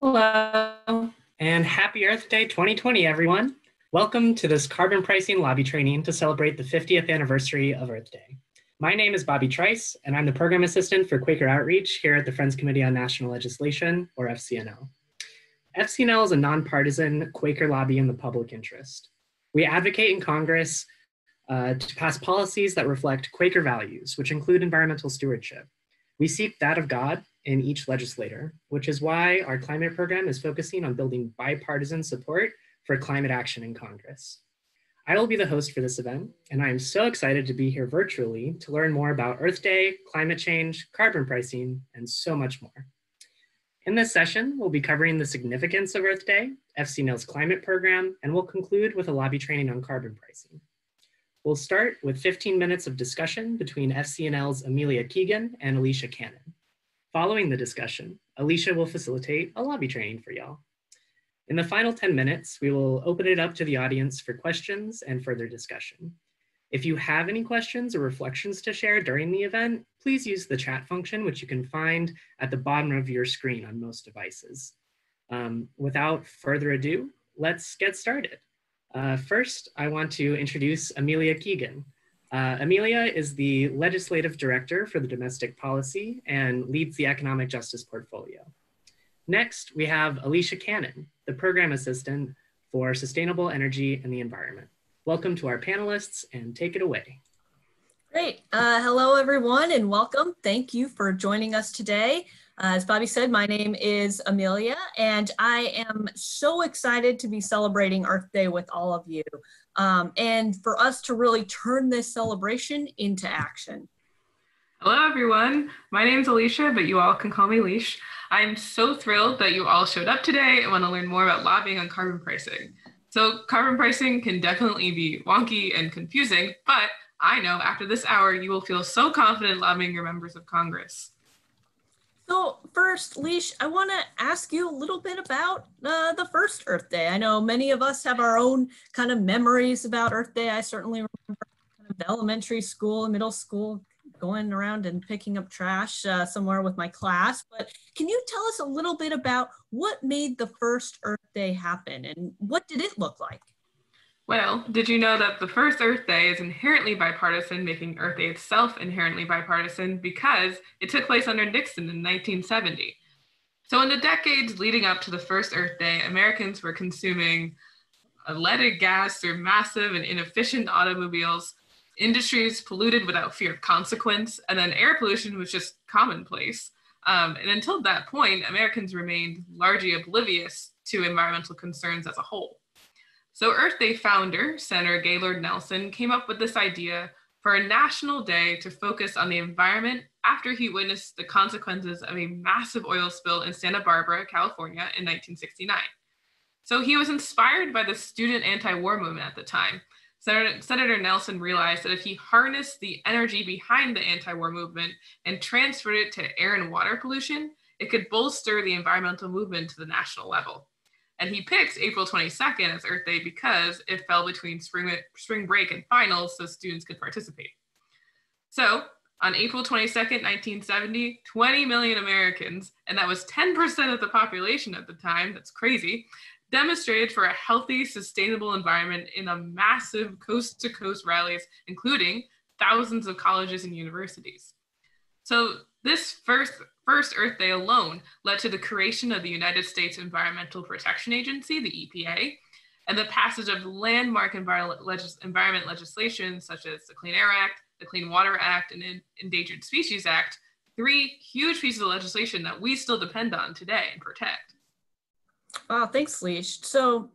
Hello, and happy Earth Day 2020, everyone. Welcome to this carbon pricing lobby training to celebrate the 50th anniversary of Earth Day. My name is Bobby Trice, and I'm the program assistant for Quaker Outreach here at the Friends Committee on National Legislation, or FCNL. FCNL is a nonpartisan Quaker lobby in the public interest. We advocate in Congress uh, to pass policies that reflect Quaker values, which include environmental stewardship. We seek that of God in each legislator, which is why our climate program is focusing on building bipartisan support for climate action in Congress. I will be the host for this event, and I am so excited to be here virtually to learn more about Earth Day, climate change, carbon pricing, and so much more. In this session, we'll be covering the significance of Earth Day, FCNL's climate program, and we'll conclude with a lobby training on carbon pricing. We'll start with 15 minutes of discussion between FCNL's Amelia Keegan and Alicia Cannon. Following the discussion, Alicia will facilitate a lobby training for y'all. In the final 10 minutes, we will open it up to the audience for questions and further discussion. If you have any questions or reflections to share during the event, please use the chat function, which you can find at the bottom of your screen on most devices. Um, without further ado, let's get started. Uh, first, I want to introduce Amelia Keegan. Uh, Amelia is the Legislative Director for the Domestic Policy and leads the Economic Justice Portfolio. Next, we have Alicia Cannon, the Program Assistant for Sustainable Energy and the Environment. Welcome to our panelists and take it away. Great. Uh, hello, everyone, and welcome. Thank you for joining us today. Uh, as Bobby said, my name is Amelia, and I am so excited to be celebrating Earth Day with all of you um, and for us to really turn this celebration into action. Hello, everyone. My name's Alicia, but you all can call me Leash. I'm so thrilled that you all showed up today and want to learn more about lobbying on carbon pricing. So, carbon pricing can definitely be wonky and confusing, but I know after this hour, you will feel so confident lobbying your members of Congress. So first, Leash, I want to ask you a little bit about uh, the first Earth Day. I know many of us have our own kind of memories about Earth Day. I certainly remember kind of elementary school and middle school going around and picking up trash uh, somewhere with my class. But can you tell us a little bit about what made the first Earth Day happen and what did it look like? Well, did you know that the first Earth Day is inherently bipartisan, making Earth Day itself inherently bipartisan because it took place under Nixon in 1970? So, in the decades leading up to the first Earth Day, Americans were consuming leaded gas through massive and inefficient automobiles, industries polluted without fear of consequence, and then air pollution was just commonplace. Um, and until that point, Americans remained largely oblivious to environmental concerns as a whole. So Earth Day founder, Senator Gaylord Nelson, came up with this idea for a national day to focus on the environment after he witnessed the consequences of a massive oil spill in Santa Barbara, California in 1969. So he was inspired by the student anti-war movement at the time. Senator, Senator Nelson realized that if he harnessed the energy behind the anti-war movement and transferred it to air and water pollution, it could bolster the environmental movement to the national level. And he picked April 22nd as Earth Day because it fell between spring, spring break and finals, so students could participate. So on April 22nd, 1970, 20 million Americans, and that was 10% of the population at the time, that's crazy, demonstrated for a healthy, sustainable environment in a massive coast to coast rallies, including thousands of colleges and universities. So this first first Earth Day alone led to the creation of the United States Environmental Protection Agency, the EPA, and the passage of landmark environment, legis environment legislation such as the Clean Air Act, the Clean Water Act, and the Endangered Species Act, three huge pieces of legislation that we still depend on today and protect. Wow, thanks, Leash. So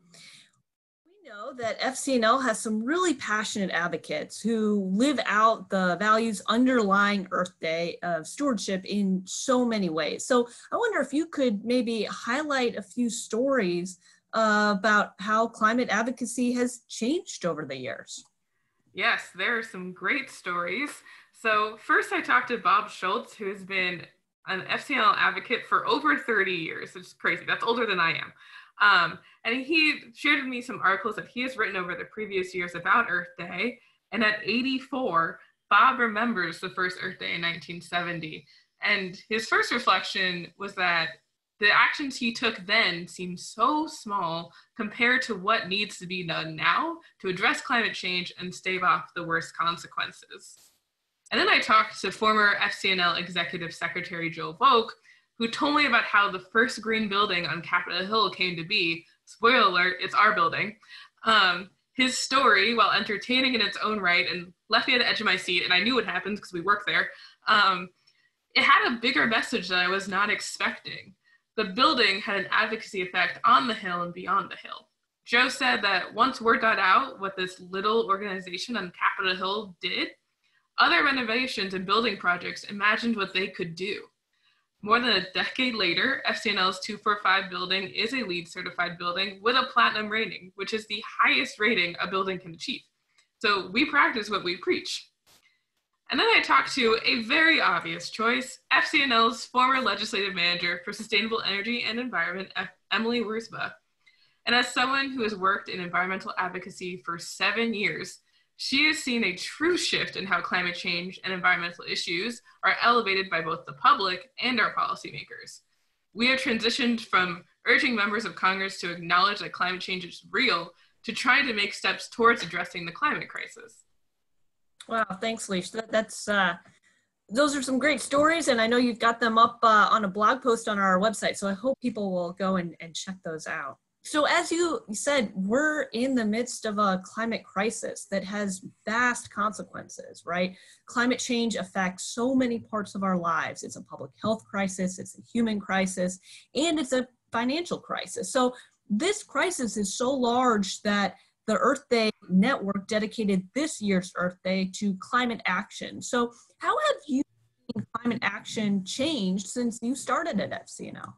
know that FCNL has some really passionate advocates who live out the values underlying Earth Day of stewardship in so many ways. So I wonder if you could maybe highlight a few stories uh, about how climate advocacy has changed over the years. Yes, there are some great stories. So first I talked to Bob Schultz, who has been an FCNL advocate for over 30 years. It's crazy. That's older than I am. Um, and he shared with me some articles that he has written over the previous years about Earth Day. And at 84, Bob remembers the first Earth Day in 1970. And his first reflection was that the actions he took then seem so small compared to what needs to be done now to address climate change and stave off the worst consequences. And then I talked to former FCNL Executive Secretary Joe Volk, who told me about how the first green building on Capitol Hill came to be. Spoiler alert, it's our building. Um, his story, while entertaining in its own right and left me at the edge of my seat, and I knew what happened because we work there, um, it had a bigger message that I was not expecting the building had an advocacy effect on the Hill and beyond the Hill. Joe said that once word got out what this little organization on Capitol Hill did, other renovations and building projects imagined what they could do. More than a decade later, FCNL's 245 building is a LEED certified building with a platinum rating, which is the highest rating a building can achieve. So we practice what we preach. And then I talked to a very obvious choice, FCNL's former legislative manager for sustainable energy and environment, Emily Wirzba. And as someone who has worked in environmental advocacy for seven years, she has seen a true shift in how climate change and environmental issues are elevated by both the public and our policymakers. We have transitioned from urging members of Congress to acknowledge that climate change is real to trying to make steps towards addressing the climate crisis. Wow, thanks, Leash. That, that's uh, those are some great stories, and I know you've got them up uh, on a blog post on our website. So I hope people will go and, and check those out. So as you said, we're in the midst of a climate crisis that has vast consequences, right? Climate change affects so many parts of our lives. It's a public health crisis, it's a human crisis, and it's a financial crisis. So this crisis is so large that the Earth Day network dedicated this year's Earth Day to climate action. So, how have you climate action changed since you started at FCNL?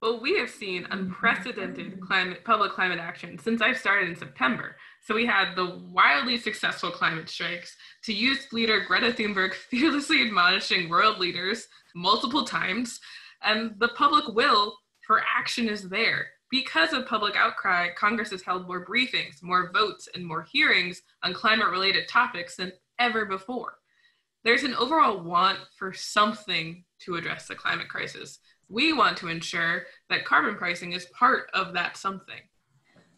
Well, we have seen unprecedented climate, public climate action since I started in September. So we had the wildly successful climate strikes to youth leader Greta Thunberg fearlessly admonishing world leaders multiple times, and the public will for action is there. Because of public outcry, Congress has held more briefings, more votes, and more hearings on climate related topics than ever before. There's an overall want for something to address the climate crisis. We want to ensure that carbon pricing is part of that something.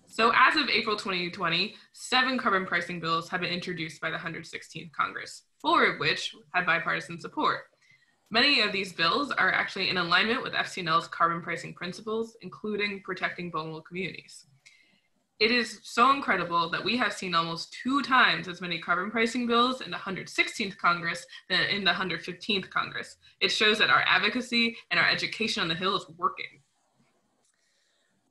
So, as of April 2020, seven carbon pricing bills have been introduced by the 116th Congress, four of which had bipartisan support. Many of these bills are actually in alignment with FCNL's carbon pricing principles, including protecting vulnerable communities. It is so incredible that we have seen almost two times as many carbon pricing bills in the 116th Congress than in the 115th Congress. It shows that our advocacy and our education on the Hill is working.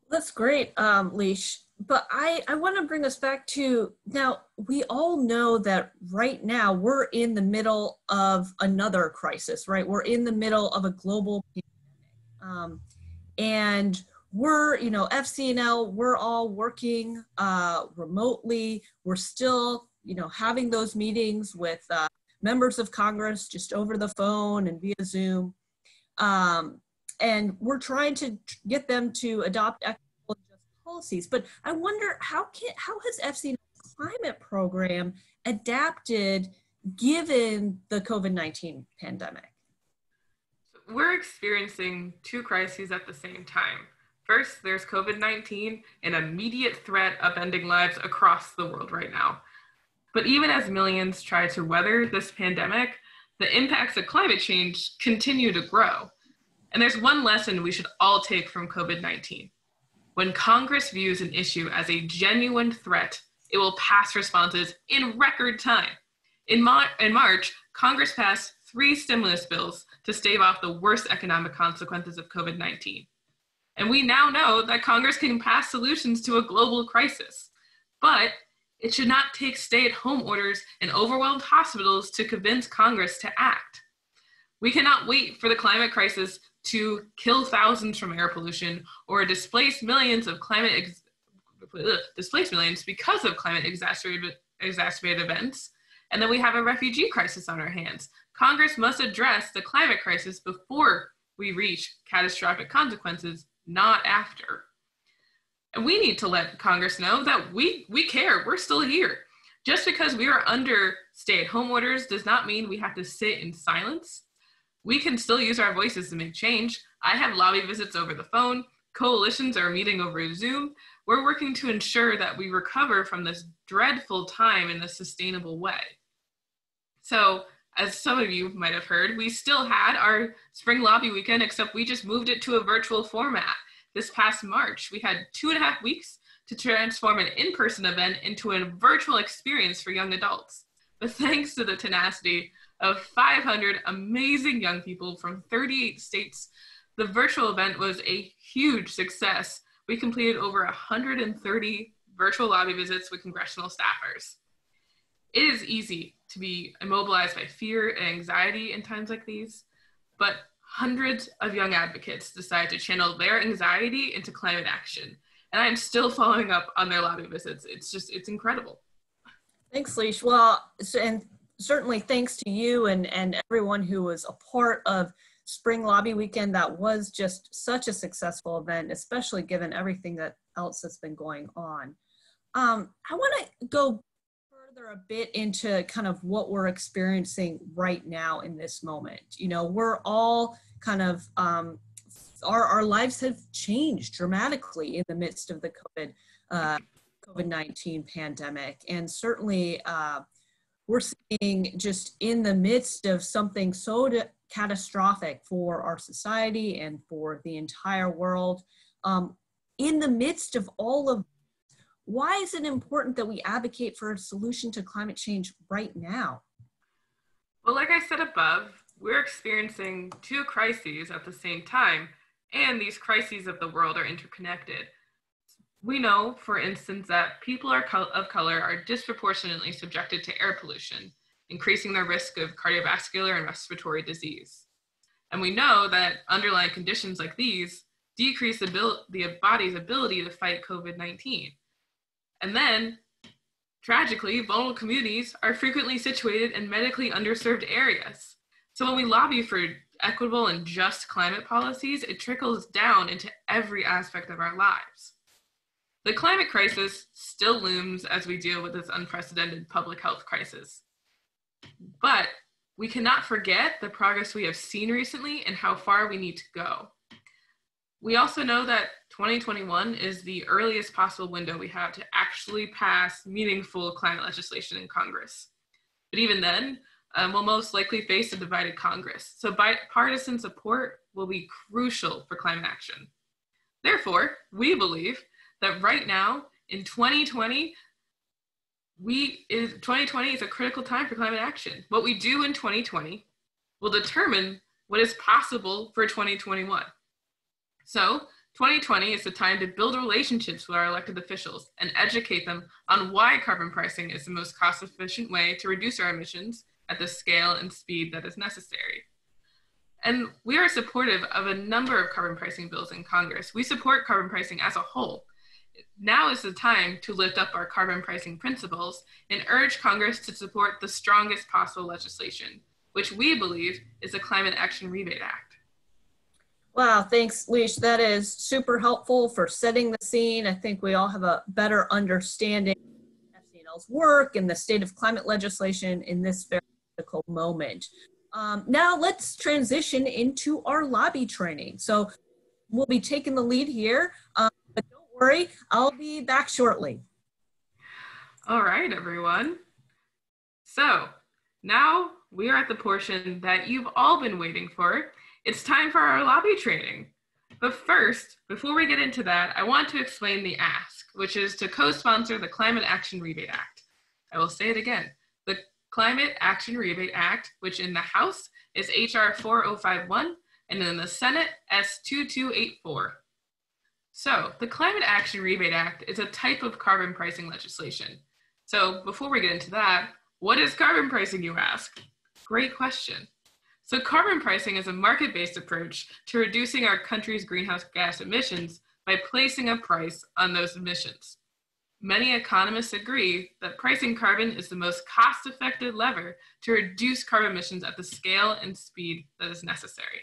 That's great, um, Leash but I, I want to bring us back to now, we all know that right now we're in the middle of another crisis, right? We're in the middle of a global pandemic. Um, and we're, you know, FCNL, we're all working uh, remotely. We're still, you know, having those meetings with uh, members of Congress just over the phone and via Zoom. Um, and we're trying to get them to adopt policies. But I wonder how can how has FC climate program adapted given the COVID nineteen pandemic? We're experiencing two crises at the same time. First, there's COVID 19, an immediate threat upending lives across the world right now. But even as millions try to weather this pandemic, the impacts of climate change continue to grow. And there's one lesson we should all take from COVID 19 when Congress views an issue as a genuine threat, it will pass responses in record time. In, Mar- in March, Congress passed three stimulus bills to stave off the worst economic consequences of COVID 19. And we now know that Congress can pass solutions to a global crisis. But it should not take stay at home orders and overwhelmed hospitals to convince Congress to act. We cannot wait for the climate crisis to kill thousands from air pollution or displace millions of climate ex- displace millions because of climate exacerbated, exacerbated events. And then we have a refugee crisis on our hands. Congress must address the climate crisis before we reach catastrophic consequences, not after. And we need to let Congress know that we, we care, we're still here. Just because we are under stay at home orders does not mean we have to sit in silence We can still use our voices to make change. I have lobby visits over the phone. Coalitions are meeting over Zoom. We're working to ensure that we recover from this dreadful time in a sustainable way. So, as some of you might have heard, we still had our spring lobby weekend, except we just moved it to a virtual format. This past March, we had two and a half weeks to transform an in person event into a virtual experience for young adults. But thanks to the tenacity of 500 amazing young people from 38 states, the virtual event was a huge success. We completed over 130 virtual lobby visits with congressional staffers. It is easy to be immobilized by fear and anxiety in times like these, but hundreds of young advocates decide to channel their anxiety into climate action. And I'm still following up on their lobby visits. It's just, it's incredible. Thanks, Leash. Well, and certainly thanks to you and, and everyone who was a part of Spring Lobby Weekend. That was just such a successful event, especially given everything that else that's been going on. Um, I want to go further a bit into kind of what we're experiencing right now in this moment. You know, we're all kind of um, our our lives have changed dramatically in the midst of the COVID uh, COVID nineteen pandemic, and certainly uh, we're seeing just in the midst of something so catastrophic for our society and for the entire world. Um, in the midst of all of why is it important that we advocate for a solution to climate change right now? Well, like I said above, we're experiencing two crises at the same time, and these crises of the world are interconnected. We know, for instance, that people of color are disproportionately subjected to air pollution, increasing their risk of cardiovascular and respiratory disease. And we know that underlying conditions like these decrease the, the body's ability to fight COVID 19. And then, tragically, vulnerable communities are frequently situated in medically underserved areas. So when we lobby for equitable and just climate policies, it trickles down into every aspect of our lives. The climate crisis still looms as we deal with this unprecedented public health crisis. But we cannot forget the progress we have seen recently and how far we need to go. We also know that 2021 is the earliest possible window we have to actually pass meaningful climate legislation in Congress. But even then, um, we'll most likely face a divided Congress. So bipartisan support will be crucial for climate action. Therefore, we believe that right now in 2020, we is 2020 is a critical time for climate action. What we do in 2020 will determine what is possible for 2021. So 2020 is the time to build relationships with our elected officials and educate them on why carbon pricing is the most cost efficient way to reduce our emissions at the scale and speed that is necessary. And we are supportive of a number of carbon pricing bills in Congress. We support carbon pricing as a whole, now is the time to lift up our carbon pricing principles and urge Congress to support the strongest possible legislation, which we believe is the Climate Action Rebate Act. Wow, thanks, Leash. That is super helpful for setting the scene. I think we all have a better understanding of FCNL's work and the state of climate legislation in this very critical moment. Um, now let's transition into our lobby training. So we'll be taking the lead here. Um, but don't worry, I'll be back shortly. All right, everyone. So now we are at the portion that you've all been waiting for. It's time for our lobby training. But first, before we get into that, I want to explain the ask, which is to co-sponsor the Climate Action Rebate Act. I will say it again. The Climate Action Rebate Act, which in the House is HR 4051 and in the Senate S2284. So, the Climate Action Rebate Act is a type of carbon pricing legislation. So, before we get into that, what is carbon pricing, you ask? Great question. So, carbon pricing is a market based approach to reducing our country's greenhouse gas emissions by placing a price on those emissions. Many economists agree that pricing carbon is the most cost effective lever to reduce carbon emissions at the scale and speed that is necessary.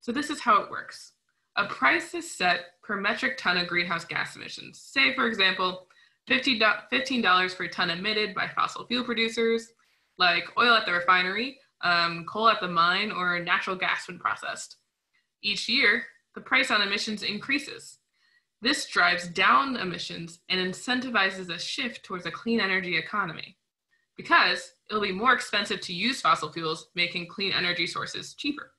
So, this is how it works. A price is set per metric ton of greenhouse gas emissions. Say, for example, $15 per ton emitted by fossil fuel producers, like oil at the refinery. Um, coal at the mine, or natural gas when processed. Each year, the price on emissions increases. This drives down emissions and incentivizes a shift towards a clean energy economy because it'll be more expensive to use fossil fuels, making clean energy sources cheaper.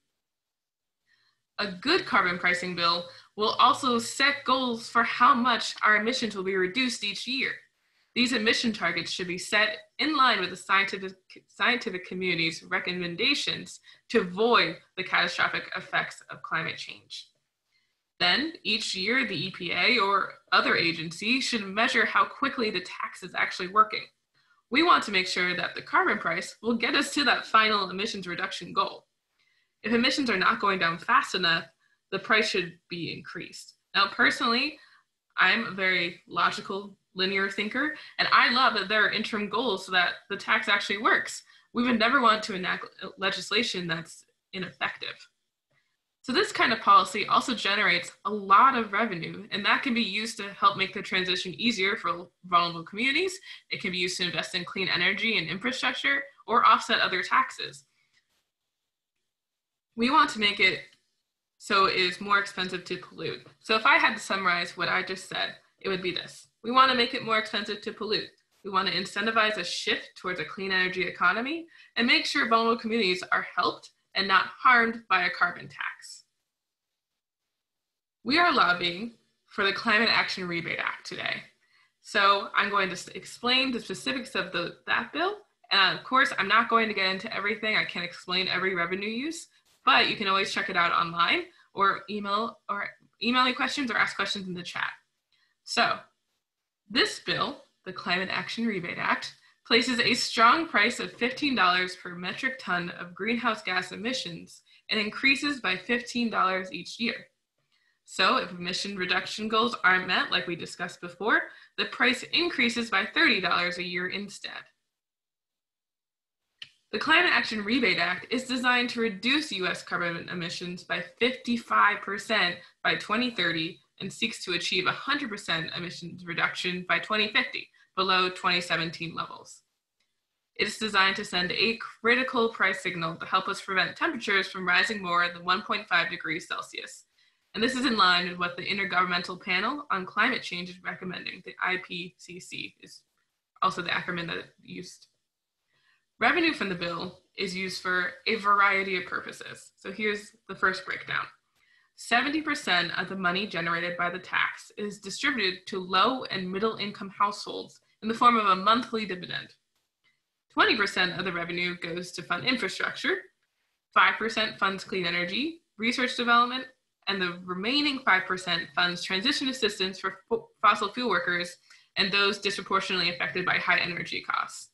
A good carbon pricing bill will also set goals for how much our emissions will be reduced each year. These emission targets should be set in line with the scientific, scientific community's recommendations to avoid the catastrophic effects of climate change. Then, each year, the EPA or other agency should measure how quickly the tax is actually working. We want to make sure that the carbon price will get us to that final emissions reduction goal. If emissions are not going down fast enough, the price should be increased. Now, personally, I'm a very logical, linear thinker, and I love that there are interim goals so that the tax actually works. We would never want to enact legislation that's ineffective. So this kind of policy also generates a lot of revenue, and that can be used to help make the transition easier for vulnerable communities. It can be used to invest in clean energy and infrastructure or offset other taxes. We want to make it so it is more expensive to pollute. So if I had to summarize what I just said, it would be this. We want to make it more expensive to pollute. We want to incentivize a shift towards a clean energy economy and make sure vulnerable communities are helped and not harmed by a carbon tax. We are lobbying for the Climate Action Rebate Act today. So I'm going to explain the specifics of the, that bill. And of course, I'm not going to get into everything. I can't explain every revenue use, but you can always check it out online or email or email me questions or ask questions in the chat. So this bill, the Climate Action Rebate Act, places a strong price of $15 per metric ton of greenhouse gas emissions and increases by $15 each year. So if emission reduction goals aren't met, like we discussed before, the price increases by $30 a year instead. The Climate Action Rebate Act is designed to reduce US carbon emissions by 55% by 2030 and seeks to achieve 100% emissions reduction by 2050, below 2017 levels. It is designed to send a critical price signal to help us prevent temperatures from rising more than 1.5 degrees Celsius. And this is in line with what the Intergovernmental Panel on Climate Change is recommending. The IPCC is also the acronym that it used Revenue from the bill is used for a variety of purposes. So here's the first breakdown 70% of the money generated by the tax is distributed to low and middle income households in the form of a monthly dividend. 20% of the revenue goes to fund infrastructure, 5% funds clean energy, research development, and the remaining 5% funds transition assistance for fossil fuel workers and those disproportionately affected by high energy costs.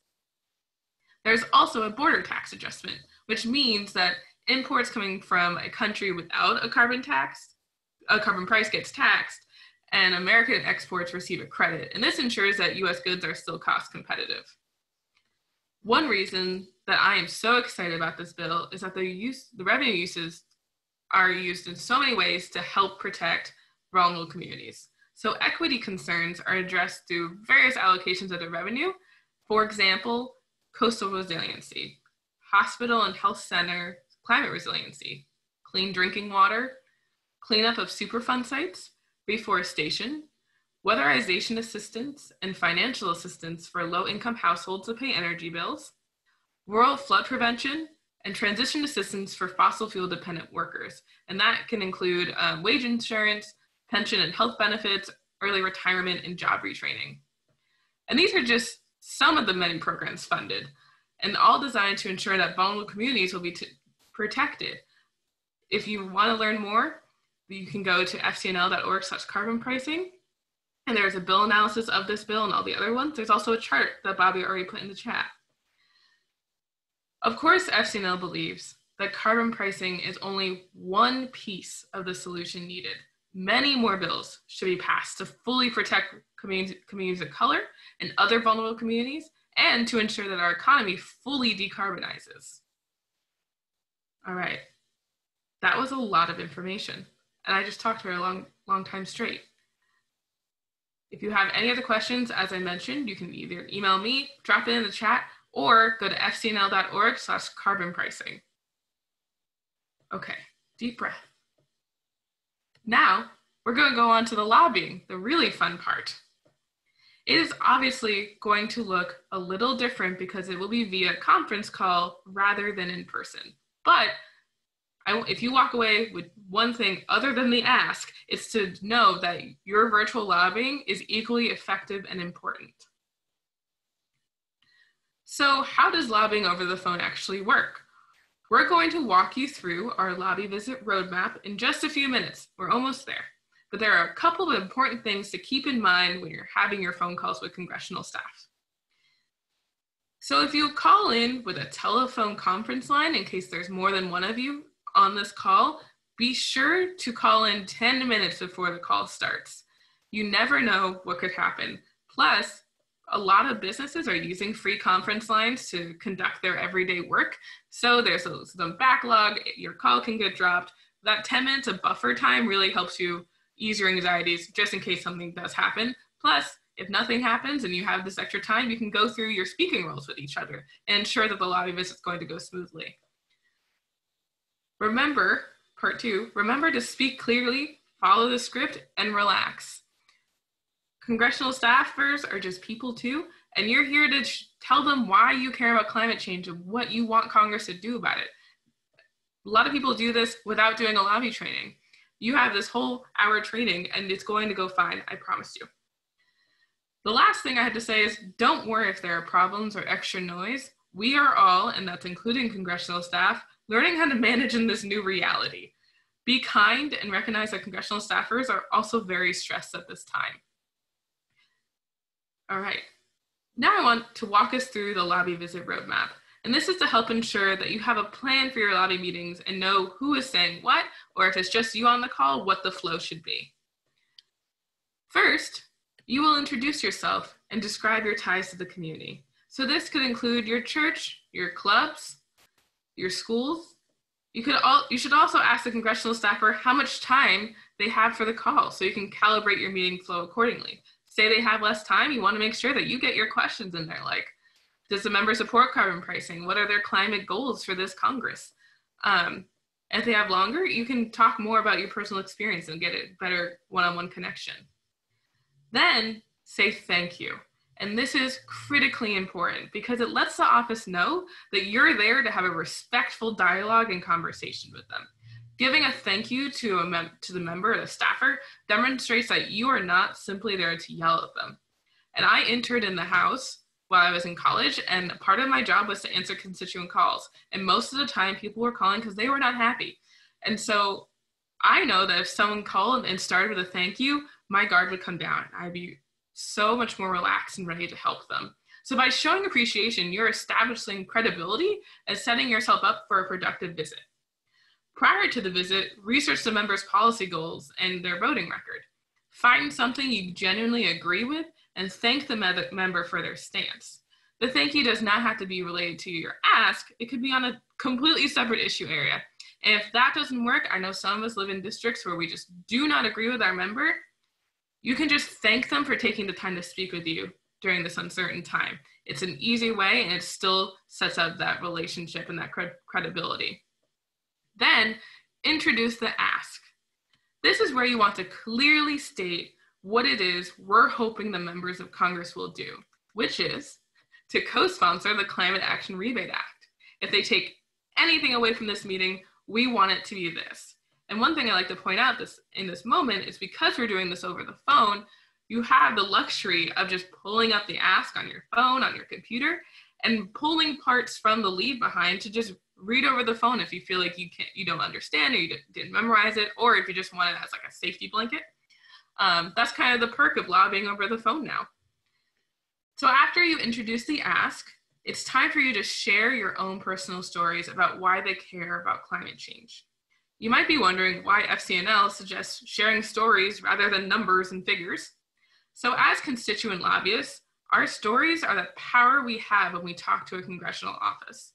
There's also a border tax adjustment, which means that imports coming from a country without a carbon tax, a carbon price gets taxed, and American exports receive a credit. And this ensures that US goods are still cost competitive. One reason that I am so excited about this bill is that the use the revenue uses are used in so many ways to help protect vulnerable communities. So equity concerns are addressed through various allocations of the revenue. For example, coastal resiliency, hospital and health center climate resiliency, clean drinking water, cleanup of Superfund sites, reforestation, weatherization assistance and financial assistance for low income households to pay energy bills, rural flood prevention, and transition assistance for fossil fuel dependent workers. And that can include um, wage insurance, pension and health benefits, early retirement, and job retraining. And these are just some of the many programs funded, and all designed to ensure that vulnerable communities will be protected. If you want to learn more, you can go to fcnl.org slash carbon pricing. And there's a bill analysis of this bill and all the other ones. There's also a chart that Bobby already put in the chat. Of course, FCNL believes that carbon pricing is only one piece of the solution needed. Many more bills should be passed to fully protect communities of color and other vulnerable communities, and to ensure that our economy fully decarbonizes. All right, that was a lot of information, and I just talked for a long, long time straight. If you have any other questions, as I mentioned, you can either email me, drop it in the chat, or go to fcnl.org slash carbon pricing. Okay, deep breath. Now, we're going to go on to the lobbying, the really fun part. It is obviously going to look a little different because it will be via conference call rather than in person. But I, if you walk away with one thing other than the ask, it's to know that your virtual lobbying is equally effective and important. So, how does lobbying over the phone actually work? We're going to walk you through our lobby visit roadmap in just a few minutes. We're almost there. But there are a couple of important things to keep in mind when you're having your phone calls with congressional staff. So if you call in with a telephone conference line, in case there's more than one of you on this call, be sure to call in 10 minutes before the call starts. You never know what could happen. Plus, a lot of businesses are using free conference lines to conduct their everyday work. So there's some backlog, your call can get dropped. That 10 minutes of buffer time really helps you ease your anxieties just in case something does happen. Plus, if nothing happens and you have this extra time, you can go through your speaking roles with each other and ensure that the lobby visit is going to go smoothly. Remember, part two, remember to speak clearly, follow the script, and relax. Congressional staffers are just people too, and you're here to tell them why you care about climate change and what you want Congress to do about it. A lot of people do this without doing a lobby training. You have this whole hour training and it's going to go fine, I promise you. The last thing I had to say is don't worry if there are problems or extra noise. We are all, and that's including congressional staff, learning how to manage in this new reality. Be kind and recognize that congressional staffers are also very stressed at this time. All right. Now I want to walk us through the lobby visit roadmap. And this is to help ensure that you have a plan for your lobby meetings and know who is saying what, or if it's just you on the call, what the flow should be. First, you will introduce yourself and describe your ties to the community. So this could include your church, your clubs, your schools. You, could all, you should also ask the congressional staffer how much time they have for the call so you can calibrate your meeting flow accordingly say they have less time, you want to make sure that you get your questions in there. Like, does the member support carbon pricing? What are their climate goals for this Congress? Um, if they have longer, you can talk more about your personal experience and get a better one on one connection. Then say thank you. And this is critically important because it lets the office know that you're there to have a respectful dialogue and conversation with them. Giving a thank you to a mem- to the member or the staffer demonstrates that you are not simply there to yell at them. And I entered in the House while I was in college, and part of my job was to answer constituent calls. And most of the time, people were calling because they were not happy. And so I know that if someone called and started with a thank you, my guard would come down. I'd be so much more relaxed and ready to help them. So by showing appreciation, you're establishing credibility and setting yourself up for a productive visit. Prior to the visit, research the member's policy goals and their voting record. Find something you genuinely agree with and thank the me- member for their stance. The thank you does not have to be related to your ask, it could be on a completely separate issue area. And if that doesn't work, I know some of us live in districts where we just do not agree with our member. You can just thank them for taking the time to speak with you during this uncertain time. It's an easy way and it still sets up that relationship and that credibility. Then introduce the ask. This is where you want to clearly state what it is we're hoping the members of Congress will do, which is to co sponsor the Climate Action Rebate Act. If they take anything away from this meeting, we want it to be this. And one thing I like to point out this in this moment is because we're doing this over the phone, you have the luxury of just pulling up the ask on your phone, on your computer, and pulling parts from the leave behind to just read over the phone if you feel like you can't you don't understand or you didn't memorize it or if you just want it as like a safety blanket. Um, that's kind of the perk of lobbying over the phone now. So after you introduce the ask it's time for you to share your own personal stories about why they care about climate change you might be wondering why fcnl suggests sharing stories rather than numbers and figures so as constituent lobbyists our stories are the power we have when we talk to a congressional office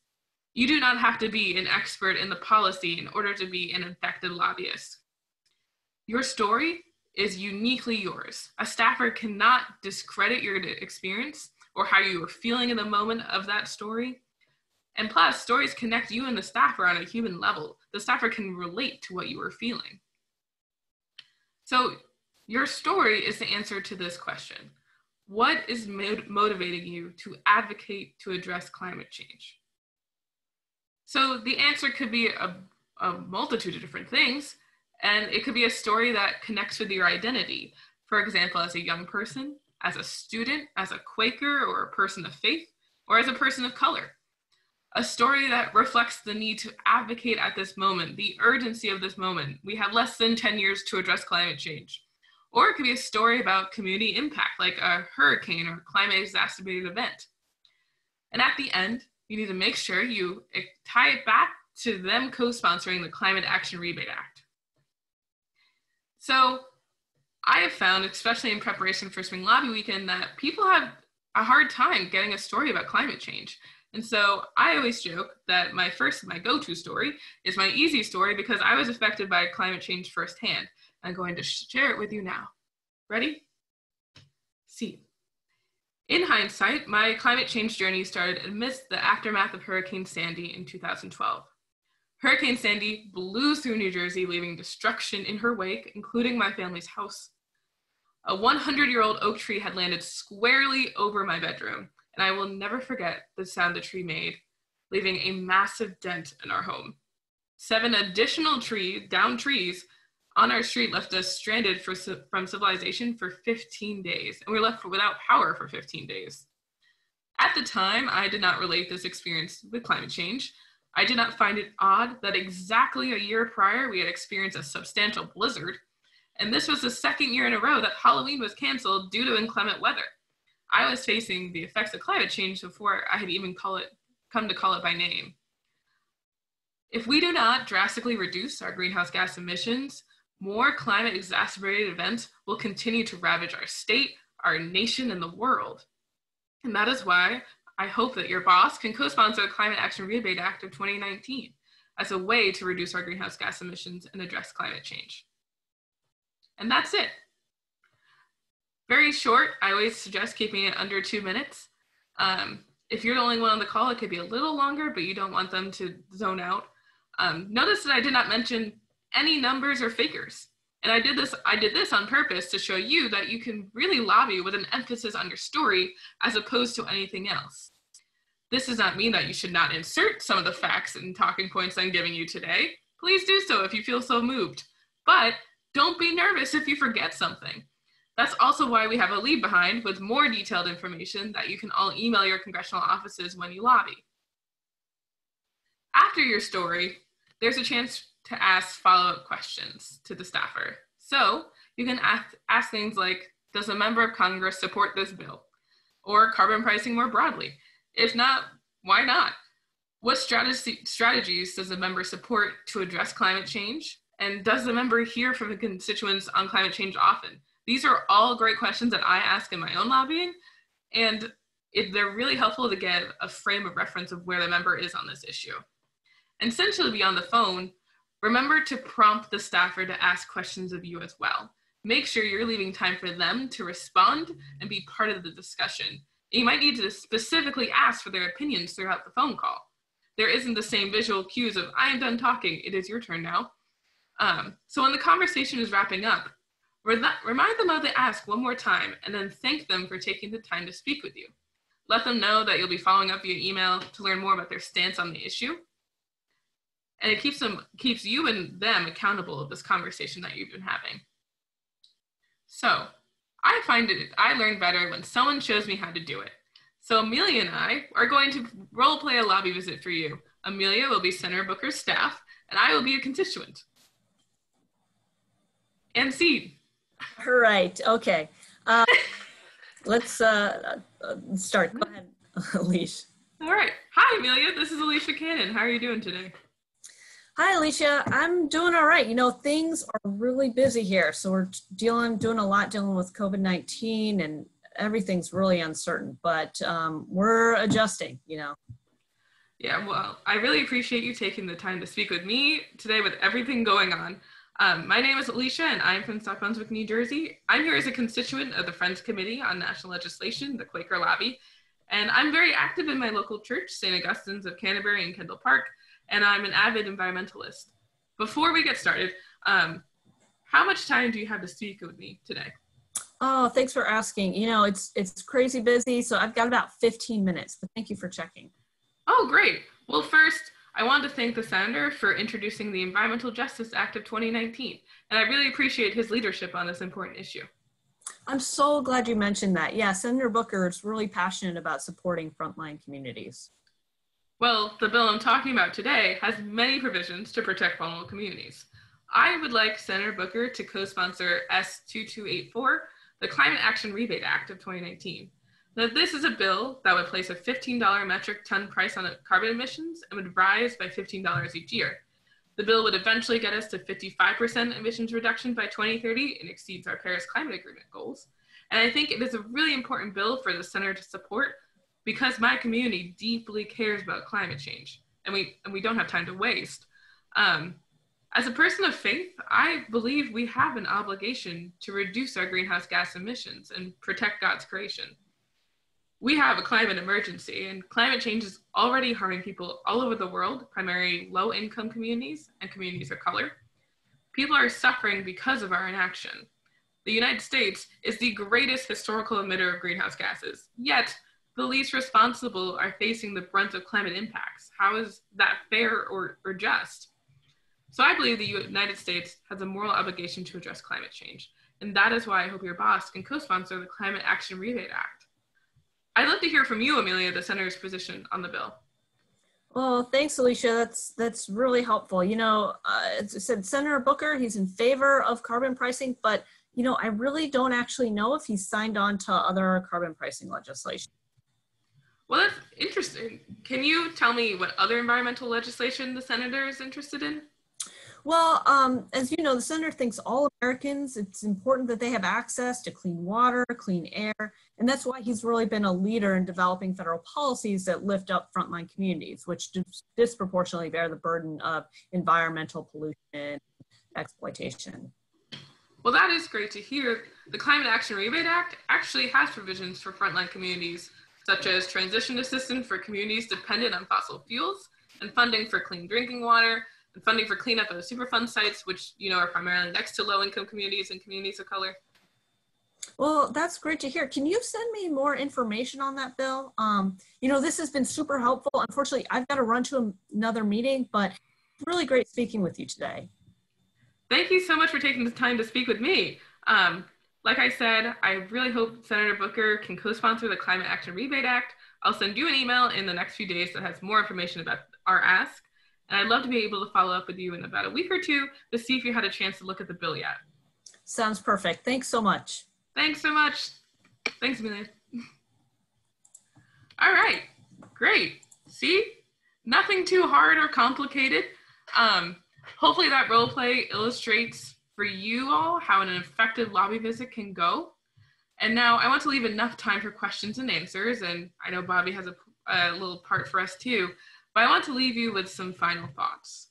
you do not have to be an expert in the policy in order to be an effective lobbyist. Your story is uniquely yours. A staffer cannot discredit your experience or how you were feeling in the moment of that story. And plus, stories connect you and the staffer on a human level. The staffer can relate to what you are feeling. So, your story is the answer to this question What is motivating you to advocate to address climate change? So, the answer could be a, a multitude of different things, and it could be a story that connects with your identity. For example, as a young person, as a student, as a Quaker or a person of faith, or as a person of color a story that reflects the need to advocate at this moment, the urgency of this moment. We have less than 10 years to address climate change. Or it could be a story about community impact, like a hurricane or climate exacerbated event. And at the end, you need to make sure you tie it back to them co sponsoring the Climate Action Rebate Act. So I have found, especially in preparation for Spring Lobby Weekend, that people have a hard time getting a story about climate change. And so I always joke that my first, my go to story is my easy story because I was affected by climate change firsthand. I'm going to share it with you now. Ready? See. In hindsight, my climate change journey started amidst the aftermath of Hurricane Sandy in 2012. Hurricane Sandy blew through New Jersey, leaving destruction in her wake, including my family's house. A 100 year old oak tree had landed squarely over my bedroom, and I will never forget the sound the tree made, leaving a massive dent in our home. Seven additional tree down trees on our street left us stranded for, from civilization for 15 days, and we were left without power for 15 days. At the time, I did not relate this experience with climate change. I did not find it odd that exactly a year prior we had experienced a substantial blizzard, and this was the second year in a row that Halloween was canceled due to inclement weather. I was facing the effects of climate change before I had even call it, come to call it by name. If we do not drastically reduce our greenhouse gas emissions, more climate exacerbated events will continue to ravage our state, our nation, and the world. And that is why I hope that your boss can co sponsor the Climate Action Rebate Act of 2019 as a way to reduce our greenhouse gas emissions and address climate change. And that's it. Very short. I always suggest keeping it under two minutes. Um, if you're the only one on the call, it could be a little longer, but you don't want them to zone out. Um, notice that I did not mention any numbers or figures. And I did this I did this on purpose to show you that you can really lobby with an emphasis on your story as opposed to anything else. This does not mean that you should not insert some of the facts and talking points I'm giving you today. Please do so if you feel so moved. But don't be nervous if you forget something. That's also why we have a leave behind with more detailed information that you can all email your congressional offices when you lobby. After your story, there's a chance to ask follow-up questions to the staffer. So you can ask, ask things like, does a member of Congress support this bill? Or carbon pricing more broadly? If not, why not? What strategy, strategies does a member support to address climate change? And does the member hear from the constituents on climate change often? These are all great questions that I ask in my own lobbying, and it, they're really helpful to get a frame of reference of where the member is on this issue. And be on the phone, remember to prompt the staffer to ask questions of you as well. Make sure you're leaving time for them to respond and be part of the discussion. You might need to specifically ask for their opinions throughout the phone call. There isn't the same visual cues of, I am done talking, it is your turn now. Um, so when the conversation is wrapping up, Remind them of the ask one more time and then thank them for taking the time to speak with you. Let them know that you'll be following up via email to learn more about their stance on the issue. And it keeps them keeps you and them accountable of this conversation that you've been having. So I find it I learn better when someone shows me how to do it. So Amelia and I are going to role play a lobby visit for you. Amelia will be Senator Booker's staff, and I will be a constituent. And Seed, all right. Okay. Uh, let's uh, uh, start. Go ahead, Alicia. All right. Hi, Amelia. This is Alicia Cannon. How are you doing today? Hi, Alicia. I'm doing all right. You know, things are really busy here. So we're dealing, doing a lot dealing with COVID 19 and everything's really uncertain, but um, we're adjusting, you know. Yeah, well, I really appreciate you taking the time to speak with me today with everything going on. Um, my name is Alicia, and I'm from South Brunswick, New Jersey. I'm here as a constituent of the Friends Committee on National Legislation, the Quaker Lobby, And I'm very active in my local church, St. Augustine's of Canterbury and Kendall Park, and I'm an avid environmentalist. Before we get started, um, how much time do you have to speak with me today? Oh, thanks for asking. You know, it's it's crazy busy, so I've got about 15 minutes, but thank you for checking. Oh, great. Well, first, I want to thank the Senator for introducing the Environmental Justice Act of 2019, and I really appreciate his leadership on this important issue. I'm so glad you mentioned that. Yeah, Senator Booker is really passionate about supporting frontline communities. Well, the bill I'm talking about today has many provisions to protect vulnerable communities. I would like Senator Booker to co-sponsor S2284, the Climate Action Rebate Act of 2019. Now, this is a bill that would place a $15 metric ton price on carbon emissions and would rise by $15 each year. The bill would eventually get us to 55% emissions reduction by 2030 and exceeds our Paris Climate Agreement goals. And I think it is a really important bill for the center to support because my community deeply cares about climate change and we, and we don't have time to waste. Um, as a person of faith, I believe we have an obligation to reduce our greenhouse gas emissions and protect God's creation. We have a climate emergency, and climate change is already harming people all over the world, primarily low income communities and communities of color. People are suffering because of our inaction. The United States is the greatest historical emitter of greenhouse gases, yet, the least responsible are facing the brunt of climate impacts. How is that fair or, or just? So I believe the United States has a moral obligation to address climate change. And that is why I hope your boss can co-sponsor the Climate Action Rebate Act. I'd love to hear from you, Amelia, the senator's position on the bill. Well, thanks, Alicia. That's that's really helpful. You know, uh, as I said, Senator Booker, he's in favor of carbon pricing, but you know, I really don't actually know if he's signed on to other carbon pricing legislation. Well, that's interesting. Can you tell me what other environmental legislation the senator is interested in? Well, um, as you know, the Center thinks all Americans, it's important that they have access to clean water, clean air, and that's why he's really been a leader in developing federal policies that lift up frontline communities, which dis disproportionately bear the burden of environmental pollution exploitation. Well, that is great to hear. The Climate Action Rebate Act actually has provisions for frontline communities, such as transition assistance for communities dependent on fossil fuels and funding for clean drinking water and funding for cleanup of Superfund sites, which you know are primarily next to low-income communities and communities of color. Well, that's great to hear. Can you send me more information on that bill? Um, you know, this has been super helpful. Unfortunately, I've got to run to another meeting, but really great speaking with you today. Thank you so much for taking the time to speak with me. Um, like I said, I really hope Senator Booker can co-sponsor the Climate Action Rebate Act. I'll send you an email in the next few days that has more information about our ask. And I'd love to be able to follow up with you in about a week or two to see if you had a chance to look at the bill yet. Sounds perfect. Thanks so much. Thanks so much. Thanks, Amelia. All right, great. See, nothing too hard or complicated. Um, hopefully that role play illustrates for you all how an effective lobby visit can go. And now I want to leave enough time for questions and answers. And I know Bobby has a, a little part for us too. But I want to leave you with some final thoughts.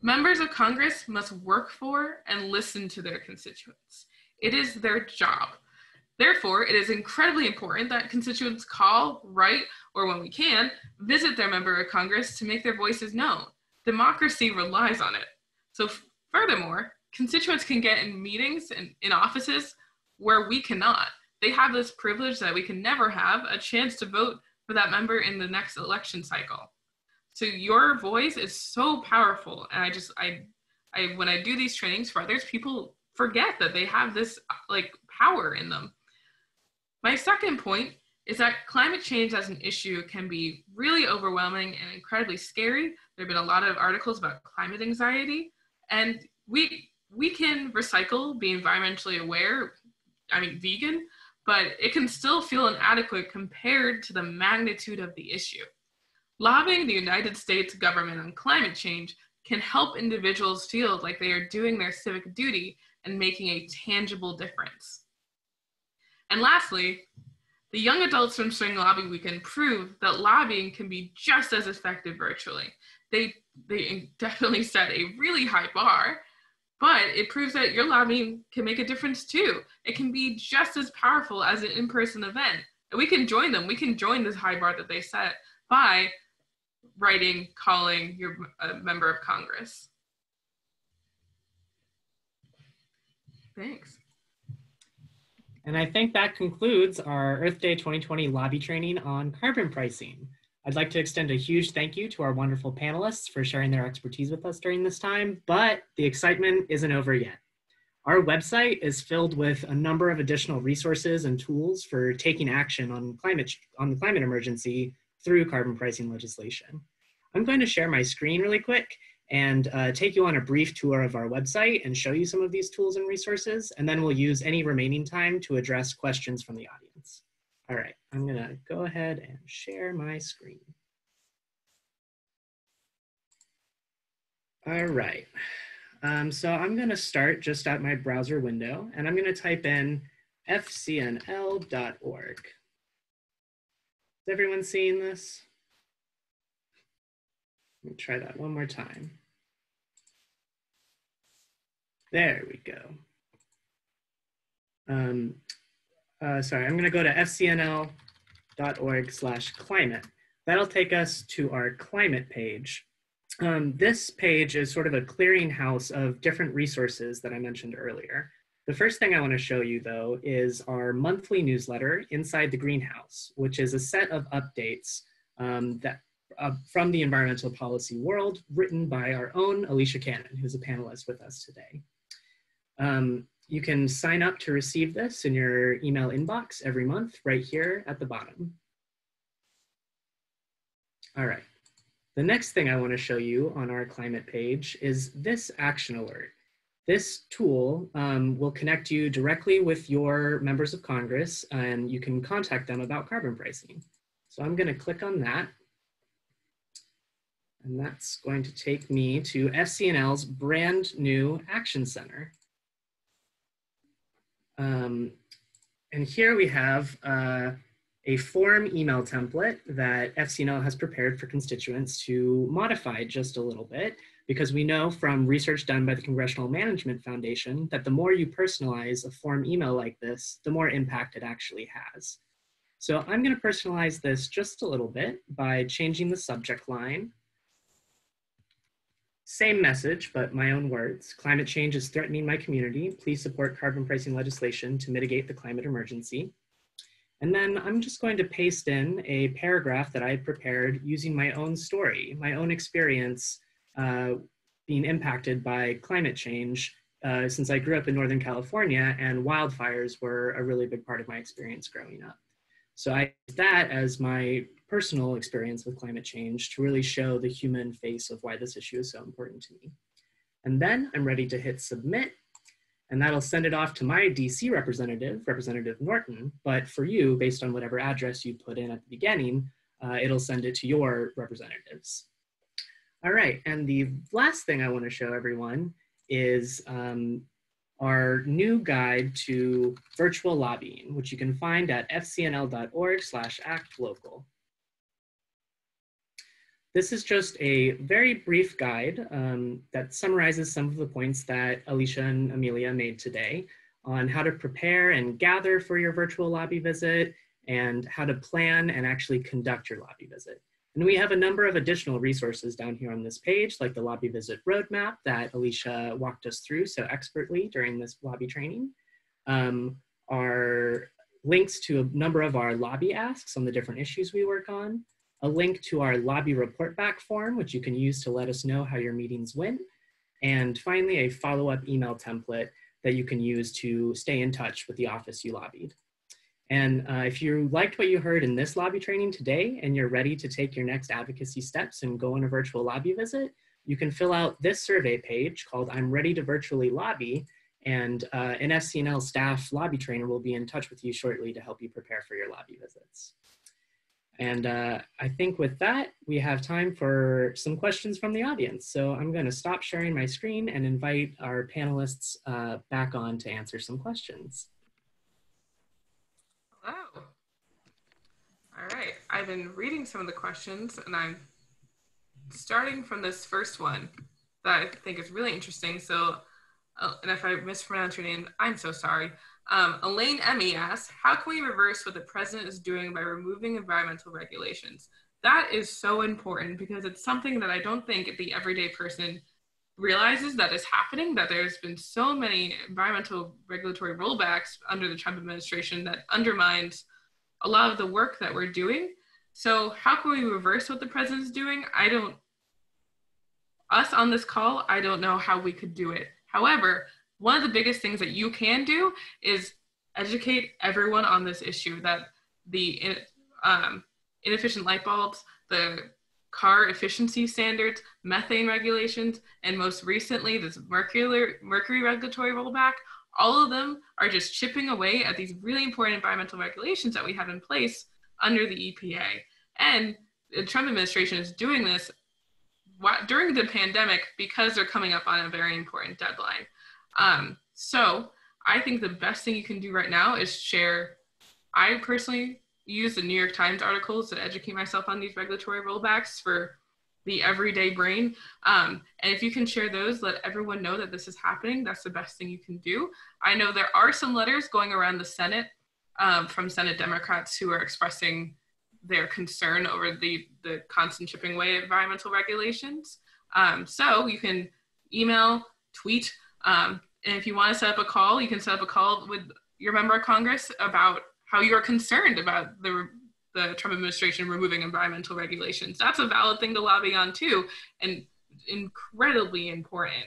Members of Congress must work for and listen to their constituents. It is their job. Therefore, it is incredibly important that constituents call, write, or when we can, visit their member of Congress to make their voices known. Democracy relies on it. So, furthermore, constituents can get in meetings and in offices where we cannot. They have this privilege that we can never have a chance to vote for that member in the next election cycle. So your voice is so powerful. And I just, I, I, when I do these trainings for others, people forget that they have this like power in them. My second point is that climate change as an issue can be really overwhelming and incredibly scary. There have been a lot of articles about climate anxiety, and we we can recycle, be environmentally aware, I mean vegan, but it can still feel inadequate compared to the magnitude of the issue. Lobbying the United States government on climate change can help individuals feel like they are doing their civic duty and making a tangible difference. And lastly, the Young Adults from Spring Lobby Weekend proved that lobbying can be just as effective virtually. They, they definitely set a really high bar, but it proves that your lobbying can make a difference too. It can be just as powerful as an in person event, And we can join them. We can join this high bar that they set by writing, calling your member of Congress. Thanks. And I think that concludes our Earth Day 2020 lobby training on carbon pricing. I'd like to extend a huge thank you to our wonderful panelists for sharing their expertise with us during this time, but the excitement isn't over yet. Our website is filled with a number of additional resources and tools for taking action on climate on the climate emergency through carbon pricing legislation. I'm going to share my screen really quick and uh, take you on a brief tour of our website and show you some of these tools and resources, and then we'll use any remaining time to address questions from the audience. All right, I'm gonna go ahead and share my screen. All right, um, so I'm gonna start just at my browser window, and I'm gonna type in fcnl.org. Is everyone seeing this? Let me try that one more time. There we go. Um, uh, sorry, I'm going to go to fcnl.org slash climate. That'll take us to our climate page. Um, this page is sort of a clearinghouse of different resources that I mentioned earlier. The first thing I want to show you, though, is our monthly newsletter, Inside the Greenhouse, which is a set of updates um, that uh, from the environmental policy world, written by our own Alicia Cannon, who's a panelist with us today. Um, you can sign up to receive this in your email inbox every month right here at the bottom. All right. The next thing I want to show you on our climate page is this action alert. This tool um, will connect you directly with your members of Congress and you can contact them about carbon pricing. So I'm going to click on that. And that's going to take me to FCNL's brand new Action Center. Um, and here we have uh, a form email template that FCNL has prepared for constituents to modify just a little bit because we know from research done by the Congressional Management Foundation that the more you personalize a form email like this, the more impact it actually has. So I'm gonna personalize this just a little bit by changing the subject line same message, but my own words. Climate change is threatening my community. Please support carbon pricing legislation to mitigate the climate emergency. And then I'm just going to paste in a paragraph that I prepared using my own story, my own experience uh, being impacted by climate change uh, since I grew up in Northern California and wildfires were a really big part of my experience growing up. So I use that as my personal experience with climate change to really show the human face of why this issue is so important to me. And then I'm ready to hit submit and that'll send it off to my DC representative, Representative Norton, but for you, based on whatever address you put in at the beginning, uh, it'll send it to your representatives. All right, and the last thing I wanna show everyone is um, our new guide to virtual lobbying, which you can find at fcnl.org slash actlocal. This is just a very brief guide um, that summarizes some of the points that Alicia and Amelia made today on how to prepare and gather for your virtual lobby visit and how to plan and actually conduct your lobby visit. And we have a number of additional resources down here on this page, like the lobby visit roadmap that Alicia walked us through so expertly during this lobby training. Um, our links to a number of our lobby asks on the different issues we work on, a link to our lobby report back form, which you can use to let us know how your meetings went, and finally a follow-up email template that you can use to stay in touch with the office you lobbied. And uh, if you liked what you heard in this lobby training today and you're ready to take your next advocacy steps and go on a virtual lobby visit, you can fill out this survey page called I'm Ready to Virtually Lobby and uh, an FCNL staff lobby trainer will be in touch with you shortly to help you prepare for your lobby visits. And uh, I think with that, we have time for some questions from the audience. So I'm going to stop sharing my screen and invite our panelists uh, back on to answer some questions. Hello. All right, I've been reading some of the questions and I'm starting from this first one that I think is really interesting. So, uh, and if I mispronounce your name, I'm so sorry. Um, Elaine Emmy asks, how can we reverse what the president is doing by removing environmental regulations? That is so important because it's something that I don't think the everyday person realizes that is happening, that there's been so many environmental regulatory rollbacks under the Trump administration that undermines a lot of the work that we're doing. So how can we reverse what the president's doing? I don't, us on this call, I don't know how we could do it. However, one of the biggest things that you can do is educate everyone on this issue that the um, inefficient light bulbs, the car efficiency standards, methane regulations, and most recently, this mercury, mercury regulatory rollback, all of them are just chipping away at these really important environmental regulations that we have in place under the EPA. And the Trump administration is doing this during the pandemic because they're coming up on a very important deadline. Um, so I think the best thing you can do right now is share. I personally use the New York Times articles to educate myself on these regulatory rollbacks for the everyday brain. Um, and if you can share those, let everyone know that this is happening. That's the best thing you can do. I know there are some letters going around the Senate um, from Senate Democrats who are expressing their concern over the, the constant chipping away environmental regulations. Um, so you can email, tweet, um, and if you want to set up a call, you can set up a call with your member of Congress about how you are concerned about the the Trump administration removing environmental regulations. That's a valid thing to lobby on too, and incredibly important.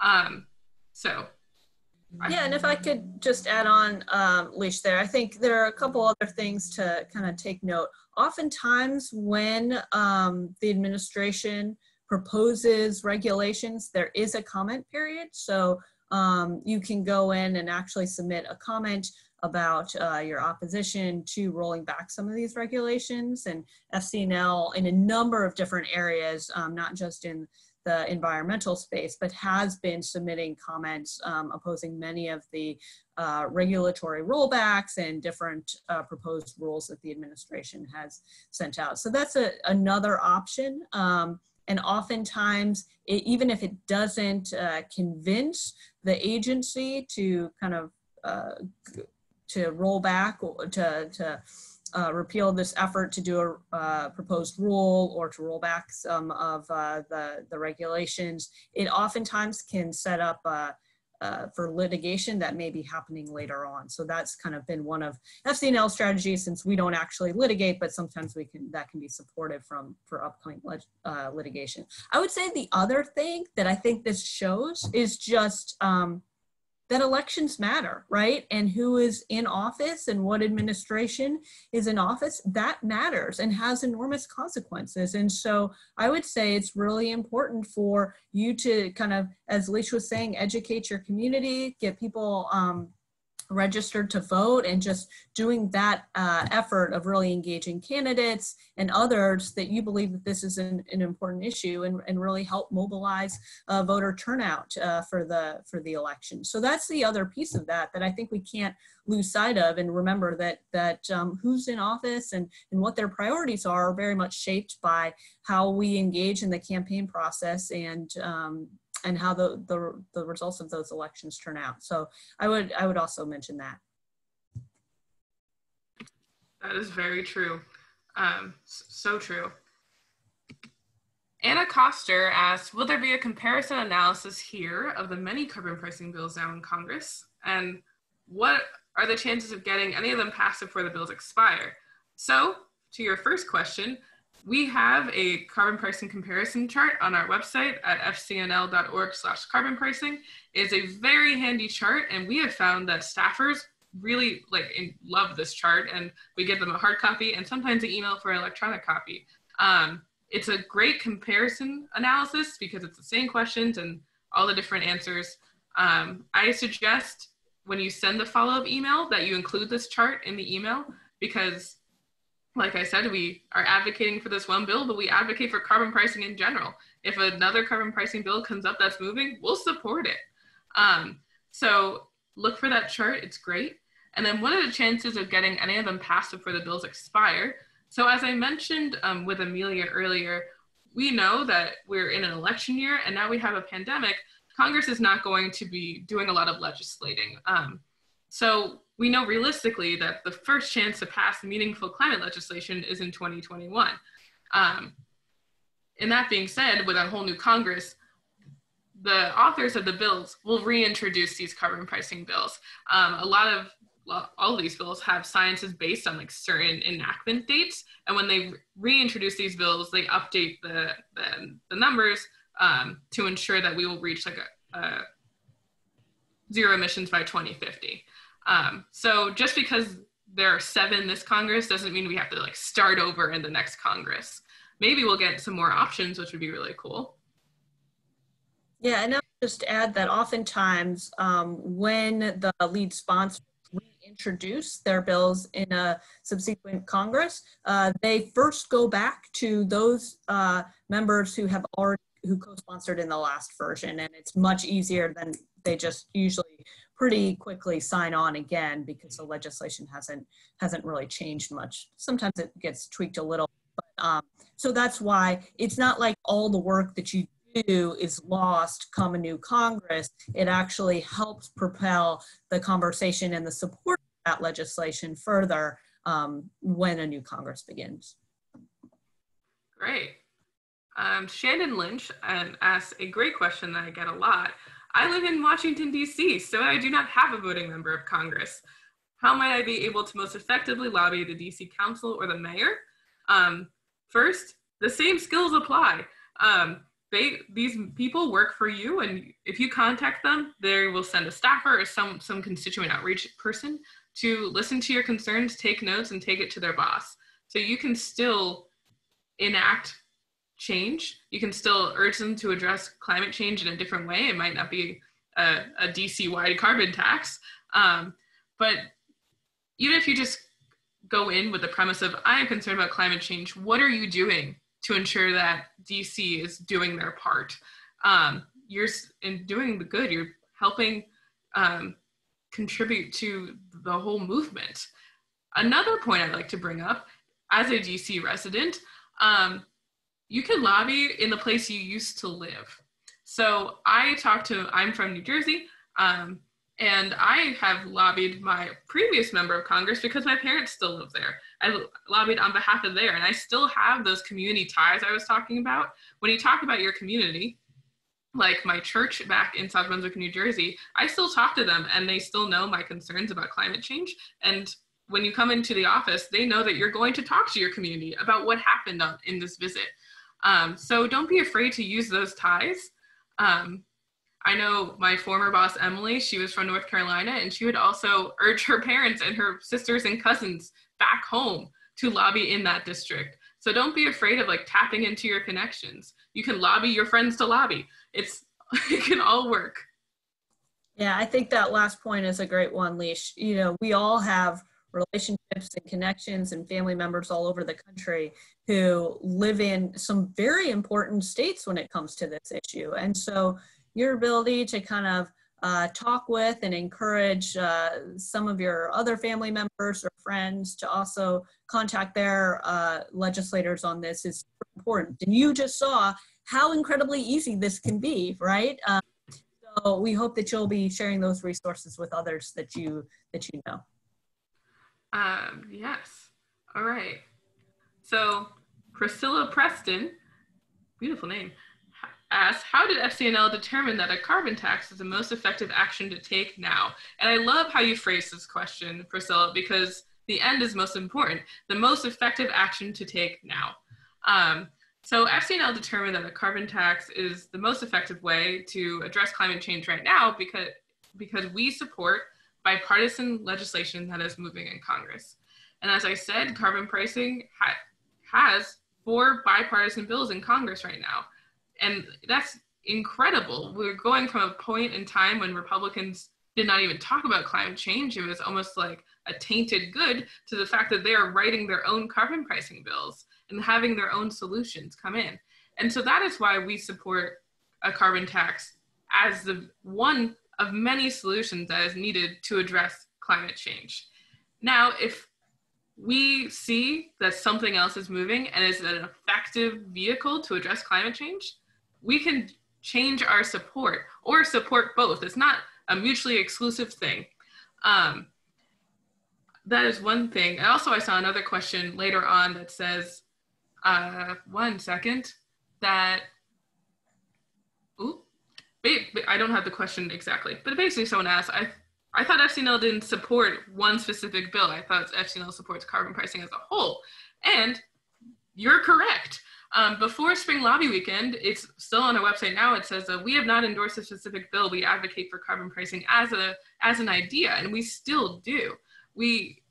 Um, so. Yeah, and if I could just add on, um, Leash, there, I think there are a couple other things to kind of take note. Oftentimes, when um, the administration proposes regulations, there is a comment period. So um, you can go in and actually submit a comment about uh, your opposition to rolling back some of these regulations and FCNL in a number of different areas, um, not just in the environmental space, but has been submitting comments um, opposing many of the uh, regulatory rollbacks and different uh, proposed rules that the administration has sent out. So that's a, another option. Um, and oftentimes, it, even if it doesn't uh, convince the agency to kind of uh, to roll back or to, to uh, repeal this effort to do a uh, proposed rule or to roll back some of uh, the, the regulations, it oftentimes can set up uh, for litigation that may be happening later on. So that's kind of been one of FCNL strategies since we don't actually litigate, but sometimes we can that can be supportive from for upcoming uh, litigation. I would say the other thing that I think this shows is just um, that elections matter, right? And who is in office and what administration is in office, that matters and has enormous consequences. And so I would say it's really important for you to kind of, as Leash was saying, educate your community, get people um, registered to vote and just doing that uh, effort of really engaging candidates and others that you believe that this is an, an important issue and, and really help mobilize uh, voter turnout uh, for the for the election. So that's the other piece of that that I think we can't lose sight of and remember that that um, who's in office and, and what their priorities are, are very much shaped by how we engage in the campaign process and um, and how the, the, the results of those elections turn out. So I would, I would also mention that. That is very true. Um, so true. Anna Coster asks, will there be a comparison analysis here of the many carbon pricing bills now in Congress? And what are the chances of getting any of them passed before the bills expire? So to your first question, we have a carbon pricing comparison chart on our website at fcnl.org slash carbon pricing. It's a very handy chart and we have found that staffers really like love this chart and we give them a hard copy and sometimes an email for an electronic copy. Um, it's a great comparison analysis because it's the same questions and all the different answers. Um, I suggest when you send the follow-up email that you include this chart in the email because like I said, we are advocating for this one bill, but we advocate for carbon pricing in general. If another carbon pricing bill comes up that's moving, we'll support it. Um, so look for that chart, it's great. And then what are the chances of getting any of them passed before the bills expire? So as I mentioned um, with Amelia earlier, we know that we're in an election year and now we have a pandemic. Congress is not going to be doing a lot of legislating. Um, So we know realistically that the first chance to pass meaningful climate legislation is in 2021. Um, and that being said, with a whole new Congress, the authors of the bills will reintroduce these carbon pricing bills. Um, a lot of well, all of these bills have sciences based on like certain enactment dates, and when they reintroduce these bills, they update the the, the numbers um, to ensure that we will reach like a, a zero emissions by 2050. Um, so just because there are seven this Congress doesn't mean we have to like start over in the next Congress. Maybe we'll get some more options, which would be really cool. Yeah, and I'll just add that oftentimes um, when the lead sponsor reintroduce their bills in a subsequent Congress, uh, they first go back to those uh, members who have already who co-sponsored in the last version, and it's much easier than they just usually pretty quickly sign on again because the legislation hasn't hasn't really changed much. Sometimes it gets tweaked a little, but um, so that's why it's not like all the work that you do is lost come a new Congress. It actually helps propel the conversation and the support of that legislation further um, when a new Congress begins. Great. Um, Shannon Lynch um, asks a great question that I get a lot. I live in Washington, D.C., so I do not have a voting member of Congress. How might I be able to most effectively lobby the D.C. Council or the mayor? Um, first, the same skills apply. Um, they these people work for you, and if you contact them, they will send a staffer or some some constituent outreach person to listen to your concerns, take notes, and take it to their boss. So you can still enact change. You can still urge them to address climate change in a different way. It might not be a, a DC wide carbon tax, um, but even if you just go in with the premise of, I am concerned about climate change, what are you doing to ensure that DC is doing their part? Um, you're in doing the good, you're helping um, contribute to the whole movement. Another point I'd like to bring up as a DC resident, um, you can lobby in the place you used to live. So I talked to, I'm from New Jersey, um, and I have lobbied my previous member of Congress because my parents still live there. I lobbied on behalf of there, and I still have those community ties I was talking about. When you talk about your community, like my church back in South Brunswick, New Jersey, I still talk to them and they still know my concerns about climate change. And when you come into the office, they know that you're going to talk to your community about what happened on, in this visit. Um, so don't be afraid to use those ties. Um, I know my former boss, Emily, she was from North Carolina, and she would also urge her parents and her sisters and cousins back home to lobby in that district. So don't be afraid of like tapping into your connections. You can lobby your friends to lobby. It's it can all work. Yeah, I think that last point is a great one, Leash. You know, we all have relationships and connections and family members all over the country who live in some very important states when it comes to this issue. And so your ability to kind of uh, talk with and encourage uh, some of your other family members or friends to also contact their uh, legislators on this is important. And you just saw how incredibly easy this can be, right? Um, so we hope that you'll be sharing those resources with others that you that you know. Um, yes. All right. So Priscilla Preston, beautiful name, asks, how did FCNL determine that a carbon tax is the most effective action to take now? And I love how you phrase this question, Priscilla, because the end is most important. The most effective action to take now. Um, so FCNL determined that a carbon tax is the most effective way to address climate change right now because, because we support bipartisan legislation that is moving in Congress. And as I said, carbon pricing ha- has four bipartisan bills in Congress right now. And that's incredible. We're going from a point in time when Republicans did not even talk about climate change. It was almost like a tainted good to the fact that they are writing their own carbon pricing bills and having their own solutions come in. And so that is why we support a carbon tax as the one of many solutions that is needed to address climate change. Now, if we see that something else is moving and is an effective vehicle to address climate change, we can change our support or support both. It's not a mutually exclusive thing. Um, that is one thing. And also, I saw another question later on that says, uh, one second, that, I don't have the question exactly, but basically someone asked, I, I thought FCNL didn't support one specific bill. I thought FCNL supports carbon pricing as a whole. And you're correct. Um, before Spring Lobby Weekend, it's still on our website now. It says that we have not endorsed a specific bill. We advocate for carbon pricing as a as an idea, and we still do. We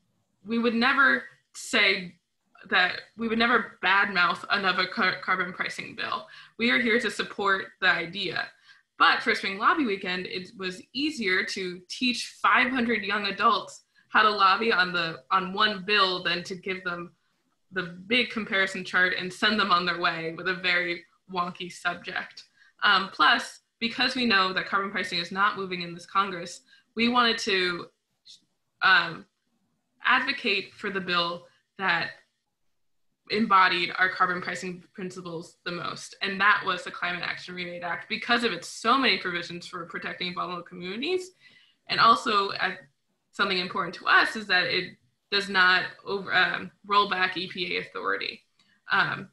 we would never say that we would never badmouth another car- carbon pricing bill. We are here to support the idea. But for Spring Lobby Weekend, it was easier to teach 500 young adults how to lobby on the on one bill than to give them the big comparison chart and send them on their way with a very wonky subject. Um, plus, because we know that carbon pricing is not moving in this Congress, we wanted to um, advocate for the bill that embodied our carbon pricing principles the most. And that was the Climate Action Rebate Act because of its so many provisions for protecting vulnerable communities. And also, uh, something important to us is that it does not over, um, roll back EPA authority. Um,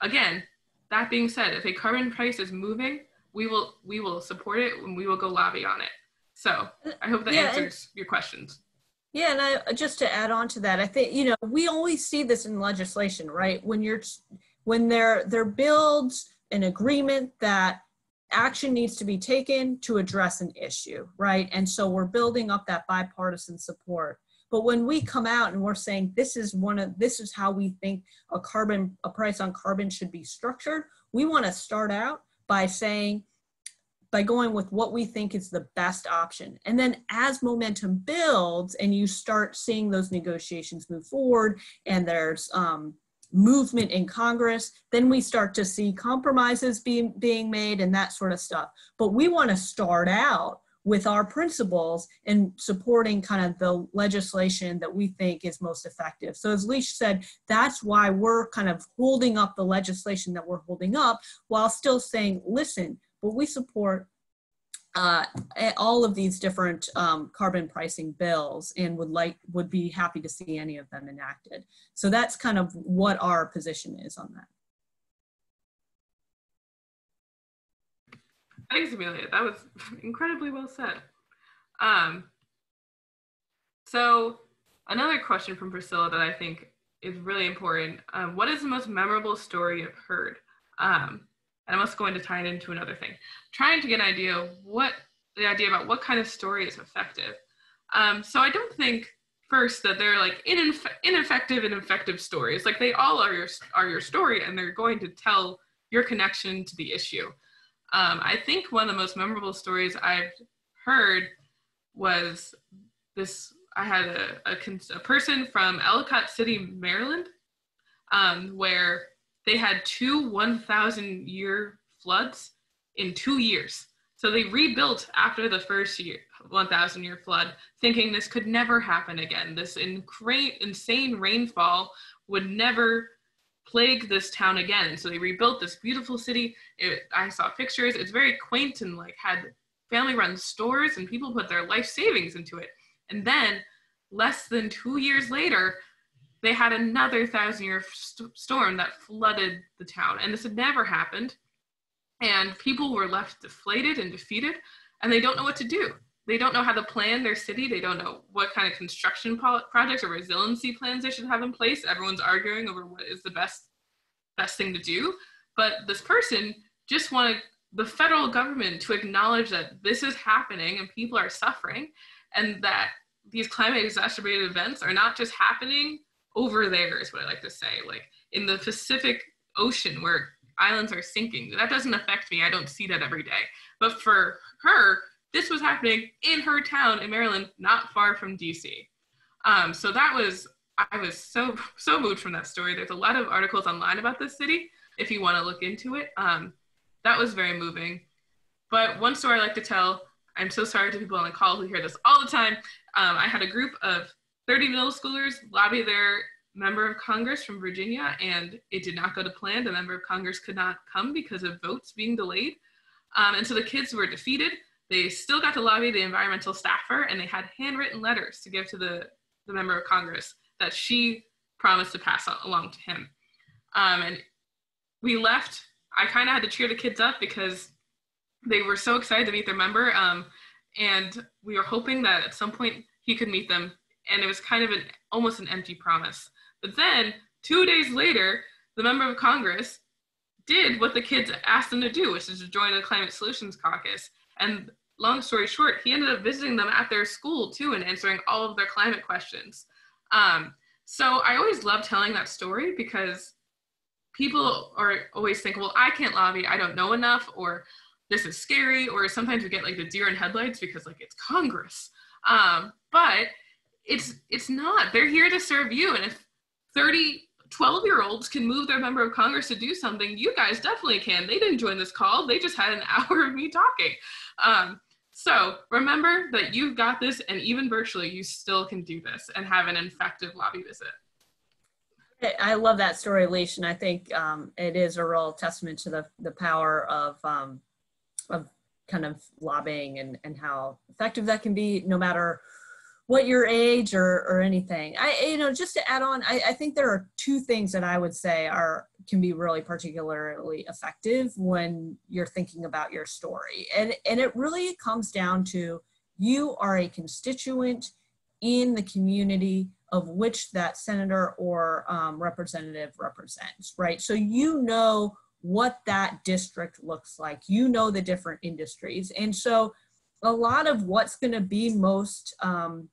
again, that being said, if a carbon price is moving, we will we will support it and we will go lobby on it. So I hope that yeah, answers your questions. Yeah, and I uh, just to add on to that, I think you know we always see this in legislation, right? When you're when there there builds an agreement that action needs to be taken to address an issue, right? And so we're building up that bipartisan support. But when we come out and we're saying this is one of this is how we think a carbon a price on carbon should be structured, we want to start out by saying by going with what we think is the best option. And then as momentum builds and you start seeing those negotiations move forward and there's um, movement in Congress, then we start to see compromises being, being made and that sort of stuff. But we want to start out with our principles and supporting kind of the legislation that we think is most effective. So as Leash said, that's why we're kind of holding up the legislation that we're holding up while still saying, listen, but we support uh, all of these different um, carbon pricing bills and would like would be happy to see any of them enacted. So that's kind of what our position is on that. Thanks, Amelia. That was incredibly well said. Um, so another question from Priscilla that I think is really important. Um, what is the most memorable story you've heard? Um, and I'm also going to tie it into another thing. Trying to get an idea of what the idea about what kind of story is effective. Um, so I don't think first that they're like ineff- ineffective and effective stories. Like they all are your are your story, and they're going to tell your connection to the issue. Um, I think one of the most memorable stories I've heard was this. I had a, a, a person from Ellicott City, Maryland, um, where they had two 1,000 year floods in two years. So they rebuilt after the first year, 1,000 year flood, thinking this could never happen again. This incra- insane rainfall would never plague this town again. So they rebuilt this beautiful city. It, I saw pictures. It's very quaint and like had family run stores and people put their life savings into it. And then less than two years later, they had another thousand year st- storm that flooded the town. And this had never happened. And people were left deflated and defeated, and they don't know what to do. They don't know how to plan their city. They don't know what kind of construction pro- projects or resiliency plans they should have in place. Everyone's arguing over what is the best best thing to do. But this person just wanted the federal government to acknowledge that this is happening and people are suffering, and that these climate exacerbated events are not just happening over there, is what I like to say, like in the Pacific Ocean where islands are sinking. That doesn't affect me. I don't see that every day. But for her, this was happening in her town in Maryland, not far from DC. Um, so that was, I was so, so moved from that story. There's a lot of articles online about this city if you want to look into it. Um, that was very moving. But one story I like to tell, I'm so sorry to people on the call who hear this all the time. Um, I had a group of 30 middle schoolers lobby their member of Congress from Virginia, and it did not go to plan. The member of Congress could not come because of votes being delayed. Um, and so the kids were defeated they still got to lobby the environmental staffer and they had handwritten letters to give to the, the member of Congress that she promised to pass along to him. Um, and we left. I kind of had to cheer the kids up because they were so excited to meet their member. Um, and we were hoping that at some point he could meet them. And it was kind of an almost an empty promise. But then two days later, the member of Congress did what the kids asked him to do, which is to join the Climate Solutions Caucus. And long story short, he ended up visiting them at their school too and answering all of their climate questions. Um, so I always love telling that story because people are always think, well, I can't lobby, I don't know enough, or this is scary, or sometimes we get like the deer in headlights because like it's Congress. Um, but it's it's not. They're here to serve you. And if 30 12 year olds can move their member of Congress to do something, you guys definitely can. They didn't join this call, they just had an hour of me talking. Um, so remember that you've got this, and even virtually, you still can do this and have an effective lobby visit. I love that story, Leash, and I think um, it is a real testament to the, the power of, um, of kind of lobbying and, and how effective that can be no matter what your age or, or anything. I, you know, just to add on, I, I think there are two things that I would say are can be really particularly effective when you're thinking about your story. And, and it really comes down to you are a constituent in the community of which that senator or um, representative represents, right? So you know what that district looks like. You know the different industries. And so a lot of what's going to be most um,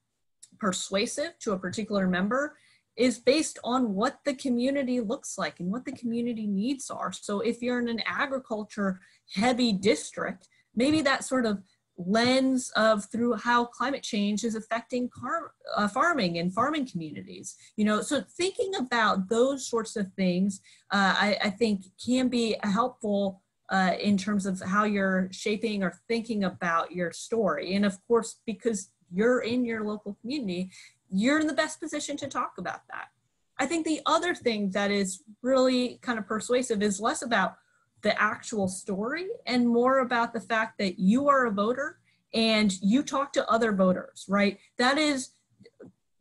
persuasive to a particular member is based on what the community looks like and what the community needs are. So if you're in an agriculture heavy district, maybe that sort of lens of through how climate change is affecting car, uh, farming and farming communities. You know, so thinking about those sorts of things, uh, I, I, think can be helpful uh, in terms of how you're shaping or thinking about your story. And of course, because you're in your local community, you're in the best position to talk about that. I think the other thing that is really kind of persuasive is less about the actual story and more about the fact that you are a voter and you talk to other voters, right? That is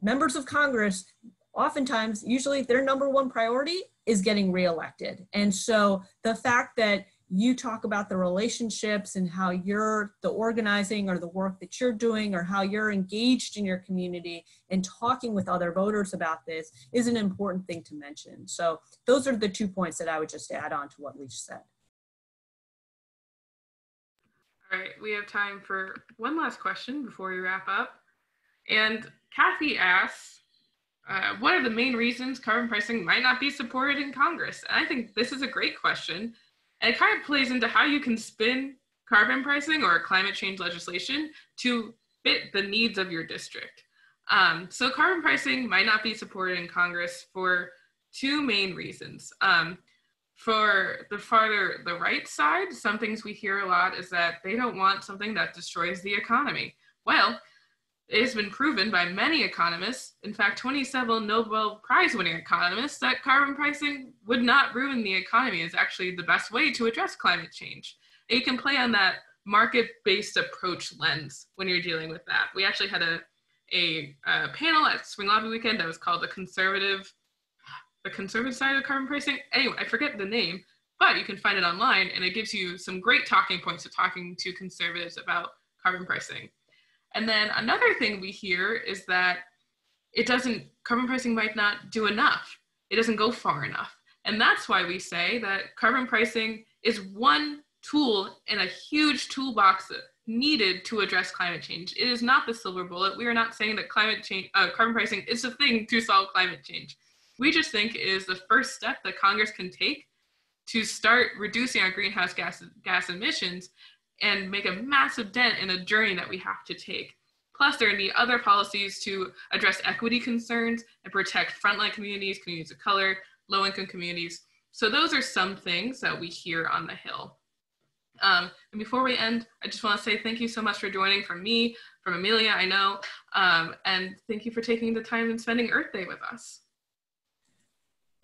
members of Congress, oftentimes, usually their number one priority is getting reelected. And so the fact that you talk about the relationships and how you're the organizing or the work that you're doing or how you're engaged in your community and talking with other voters about this is an important thing to mention. So those are the two points that I would just add on to what Leash said. All right, we have time for one last question before we wrap up. And Kathy asks, uh, what are the main reasons carbon pricing might not be supported in Congress? And I think this is a great question and it kind of plays into how you can spin carbon pricing or climate change legislation to fit the needs of your district. Um, so carbon pricing might not be supported in Congress for two main reasons. Um, for the farther the right side, some things we hear a lot is that they don't want something that destroys the economy. Well, it has been proven by many economists, in fact, 27 Nobel Prize winning economists, that carbon pricing would not ruin the economy, is actually the best way to address climate change. And you can play on that market based approach lens when you're dealing with that. We actually had a, a, a panel at Spring Lobby Weekend that was called the conservative, the conservative side of carbon pricing. Anyway, I forget the name, but you can find it online and it gives you some great talking points to talking to conservatives about carbon pricing. And then another thing we hear is that it doesn't, carbon pricing might not do enough. It doesn't go far enough. And that's why we say that carbon pricing is one tool in a huge toolbox needed to address climate change. It is not the silver bullet. We are not saying that climate change, uh, carbon pricing is the thing to solve climate change. We just think it is the first step that Congress can take to start reducing our greenhouse gas, gas emissions and make a massive dent in the journey that we have to take. Plus, there need other policies to address equity concerns and protect frontline communities, communities of color, low income communities. So, those are some things that we hear on the Hill. Um, and before we end, I just want to say thank you so much for joining from me, from Amelia, I know, um, and thank you for taking the time and spending Earth Day with us.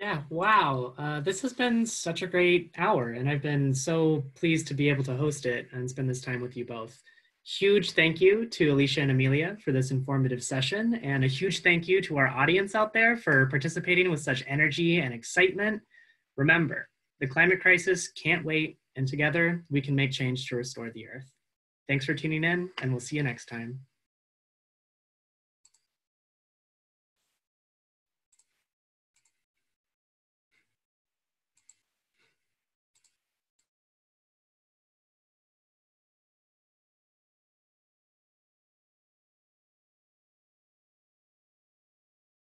Yeah, wow. Uh, this has been such a great hour, and I've been so pleased to be able to host it and spend this time with you both. Huge thank you to Alicia and Amelia for this informative session, and a huge thank you to our audience out there for participating with such energy and excitement. Remember, the climate crisis can't wait, and together we can make change to restore the Earth. Thanks for tuning in, and we'll see you next time.